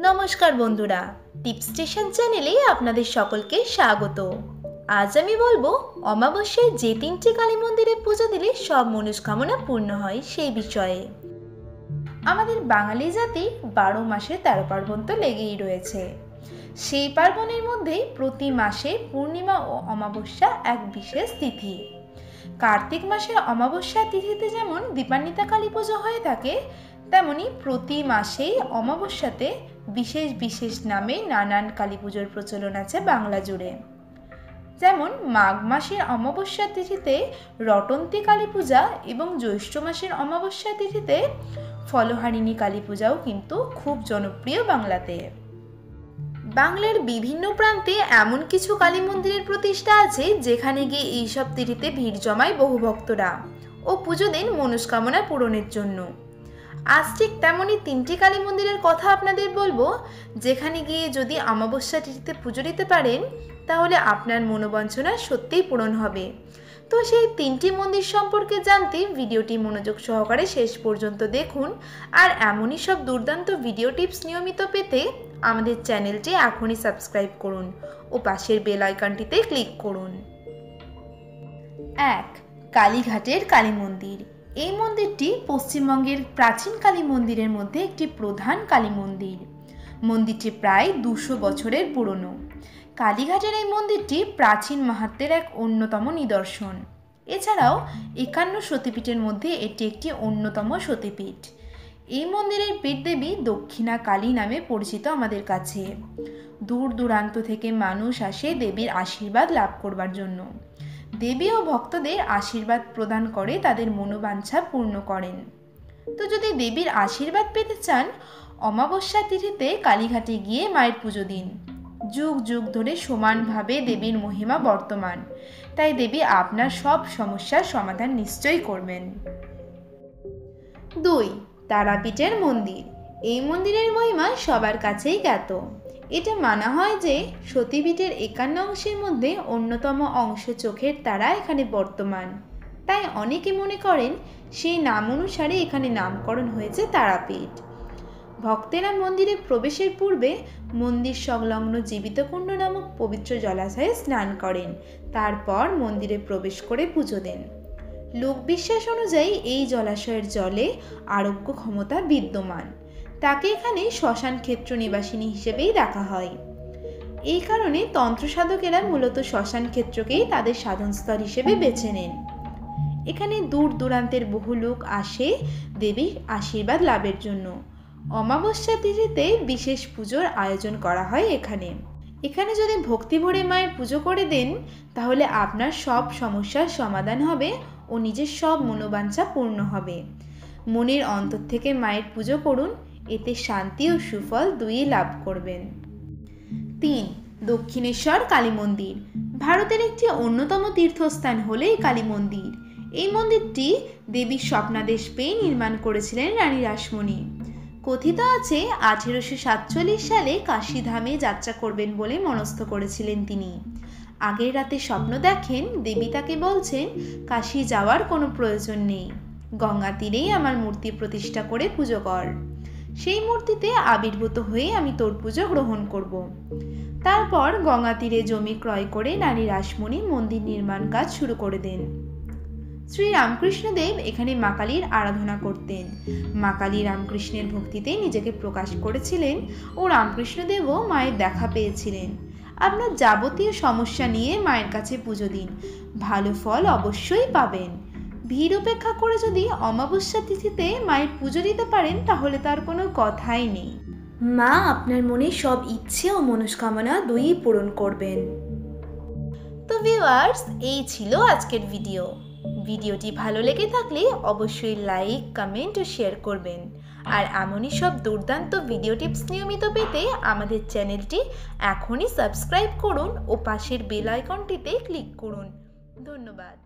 নমস্কার বন্ধুরা টিপ স্টেশন চ্যানেলে আপনাদের সকলকে স্বাগত। আজ আমি বলব, অমাবস্যায় যে তিনটি কালী মন্দিরে পুজো দিলে সব মনস্কামনা পূর্ণ হয় সেই বিষয়ে। আমাদের বাঙালি জাতি বারো মাসে তেরো পার্বণ তো লেগেই রয়েছে। সেই পার্বণের মধ্যেই প্রতি মাসে পূর্ণিমা ও অমাবস্যা এক বিশেষ তিথি। কার্তিক মাসের অমাবস্যা তিথিতে যেমন দীপান্বিতা কালী পুজো হয়ে থাকে, তেমনি প্রতি মাসেই অমাবস্যাতে বিশেষ বিশেষ নামে নানান কালী পুজোর প্রচলন আছে বাংলা জুড়ে। যেমন মাঘ মাসের অমাবস্যা তিথিতে রটন্তী কালী পূজা এবং জ্যৈষ্ঠ মাসের অমাবস্যা তিথিতে ফলহারিণী কালী পূজাও কিন্তু খুব জনপ্রিয় বাংলাতে। বাংলার বিভিন্ন প্রান্তে এমন কিছু কালী মন্দিরের প্রতিষ্ঠা আছে যেখানে গিয়ে এইসব তিথিতে ভিড় জমায় বহু ভক্তরা ও পুজো দেন মনস্কামনা পূরণের জন্য। আজ ঠিক তেমনই তিনটি কালী মন্দিরের কথা আপনাদের বলব। যেখানে গিয়ে যদি অমাবস্যা তিথিতে পুজো দিতে পারেন, তাহলে আপনার মনোবাঞ্ছনা সত্যিই পূরণ হবে। তো সেই তিনটি মন্দির সম্পর্কে জানতে ভিডিওটি মনোযোগ সহকারে শেষ পর্যন্ত দেখুন। আর এমনই সব দুর্দান্ত ভিডিও টিপস নিয়মিত পেতে আমাদের চ্যানেলটি এখনই সাবস্ক্রাইব করুন ও পাশের বেল আইকনটিতে ক্লিক করুন। এক, কালীঘাটের কালী মন্দির। এই মন্দিরটি পশ্চিমবঙ্গের প্রাচীন কালী মন্দিরের মধ্যে একটি প্রধান কালী মন্দির। মন্দিরটি প্রায় দুশো বছরের পুরনো। কালীঘাটের এই মন্দিরটি প্রাচীন মাহাত্মের এক অন্যতম নিদর্শন। এছাড়াও একান্ন সতীপীঠের মধ্যে এটি একটি অন্যতম সতীপীঠ। এই মন্দিরের পীঠদেবী দক্ষিণা কালী নামে পরিচিত আমাদের কাছে। দূর দূরান্ত থেকে মানুষ আসে দেবীর আশীর্বাদ লাভ করবার জন্য। দেবী ও ভক্তদের আশীর্বাদ প্রদান করে তাদের মনোবাঞ্ছা পূর্ণ করেন। তো যদি দেবীর আশীর্বাদ পেতে চান, অমাবস্যা তিথিতে কালীঘাটে গিয়ে মায়ের পুজো দিন। যুগ যুগ ধরে সমানভাবে দেবীর মহিমা বর্তমান। তাই দেবী আপনার সব সমস্যার সমাধান নিশ্চয়ই করবেন। দুই, তারাপীঠের মন্দির। এই মন্দিরের মহিমা সবার কাছেই জ্ঞাত। এটা মানা হয় যে সতীপীঠের একান্ন অংশের মধ্যে অন্যতম অংশ চোখের তারা এখানে বর্তমান। তাই অনেকে মনে করেন সেই নাম অনুসারে এখানে নামকরণ হয়েছে তারাপীঠ। ভক্তেরা মন্দিরে প্রবেশের পূর্বে মন্দির সংলগ্ন জীবিতকুণ্ড নামক পবিত্র জলাশয়ে স্নান করেন, তারপর মন্দিরে প্রবেশ করে পুজো দেন। লোকবিশ্বাস অনুযায়ী এই জলাশয়ের জলে আরোগ্য ক্ষমতা বিদ্যমান। তাকে এখানে শ্মশান ক্ষেত্র নিবাসিনী হিসেবেই দেখা হয়। এই কারণে তন্ত্র সাধকেরা মূলত শ্মশান ক্ষেত্রকেই তাদের সাধনস্থল হিসেবে বেছে নেন। এখানে দূর দূরান্তের বহু লোক আসে দেবীর আশীর্বাদ লাভের জন্য। অমাবস্যা তিথিতে বিশেষ পুজোর আয়োজন করা হয় এখানে। এখানে যদি ভক্তি ভরে মায়ের পুজো করে দেন, তাহলে আপনার সব সমস্যার সমাধান হবে ও নিজের সব মনোবাঞ্ছা পূর্ণ হবে। মনের অন্তর থেকে মায়ের পুজো করুন এতে শান্তি ও সুফল দুই লাভ করবেন। তিন, দক্ষিণেশ্বর কালী মন্দির। ভারতের একটি অন্যতম তীর্থস্থান হলে কালী মন্দির। এই মন্দিরটি দেবীর স্বপ্নাদেশ পেয়ে নির্মাণ করেছিলেন রানী রাসমণি। কথিত আছে, আঠেরোশো সাতচল্লিশ সালে কাশীধামে যাত্রা করবেন বলে মনস্থ করেছিলেন তিনি। আগের রাতে স্বপ্ন দেখেন, দেবী তাকে বলছেন, কাশি যাওয়ার কোনো প্রয়োজন নেই। গঙ্গা তীরেই আমার মূর্তি প্রতিষ্ঠা করে পুজো কর। সেই মূর্তিতে আবির্ভূত হয়ে আমি তোর পুজো গ্রহণ করব। তারপর গঙ্গা তীরে জমি ক্রয় করে নারী রাসমণি মন্দির নির্মাণ কাজ শুরু করে দেন। শ্রী রামকৃষ্ণদেব এখানে মা কালীর আরাধনা করতেন। মা কালী রামকৃষ্ণের ভক্তিতে নিজেকে প্রকাশ করেছিলেন ও রামকৃষ্ণদেবও মায়ের দেখা পেয়েছিলেন। আপনার যাবতীয় সমস্যা নিয়ে মায়ের কাছে পুজো দিন। ভালো ফল অবশ্যই পাবেন। ভিড় উপেক্ষা করে যদি অমাবস্যা তিথিতে মায়ের পুজো দিতে পারেন তাহলে তার কোনো কথাই নেই। মা আপনার মনে সব ইচ্ছে ও মনস্কামনা দুই পূরণ করবেন। তো ভিউয়ার্স এই ছিল আজকের ভিডিও ভিডিওটি ভালো লেগে থাকলে অবশ্যই লাইক কমেন্ট ও শেয়ার করবেন। আর এমনই সব দুর্দান্ত ভিডিও টিপস নিয়মিত পেতে আমাদের চ্যানেলটি এখনই সাবস্ক্রাইব করুন ও পাশের বেল আইকনটিতে ক্লিক করুন। ধন্যবাদ।